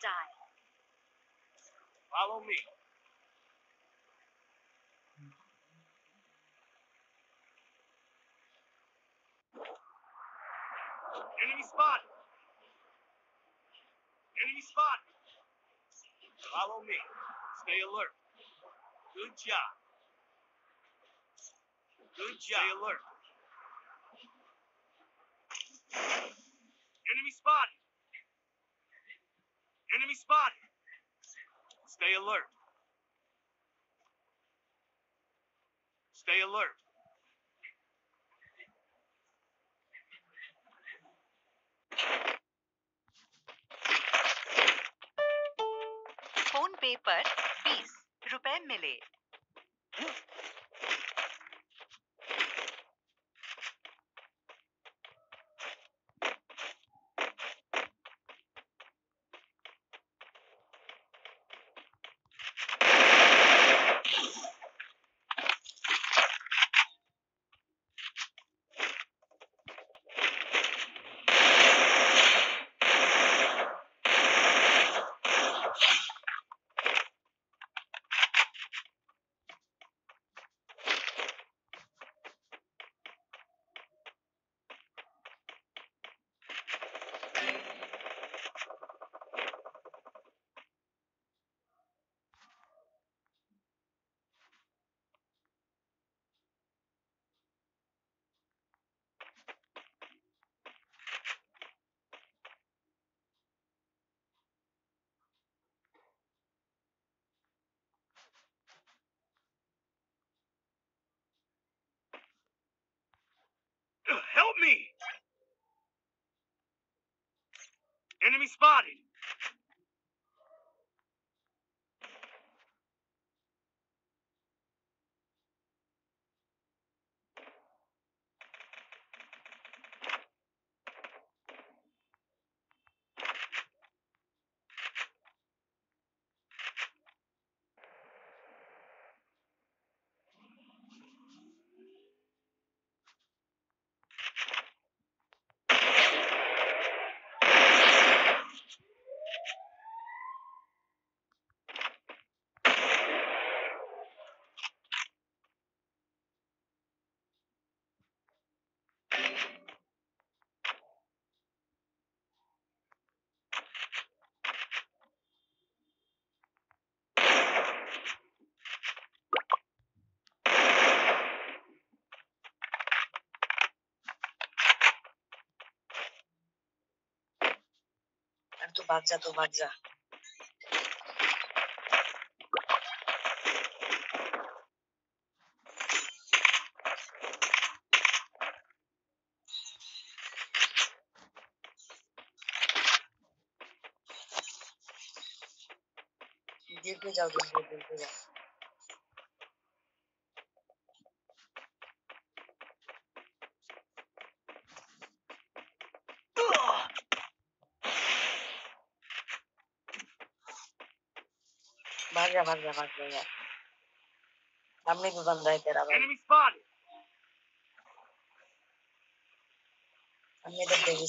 style. Follow me. Enemy spotted. Enemy spotted. Follow me. Stay alert. Good job. Good job. Stay alert. Enemy spotted. Enemy spotted. Stay alert. Stay alert. Phone पे पर बीस रुपए मिले Enemy spotted. भाग जा तू भाग जा जाओ गिर के जाओ भाग जा भाग जा भाग जा यार सामने भी बंदा है तेरा भाई. सामने तो तेरी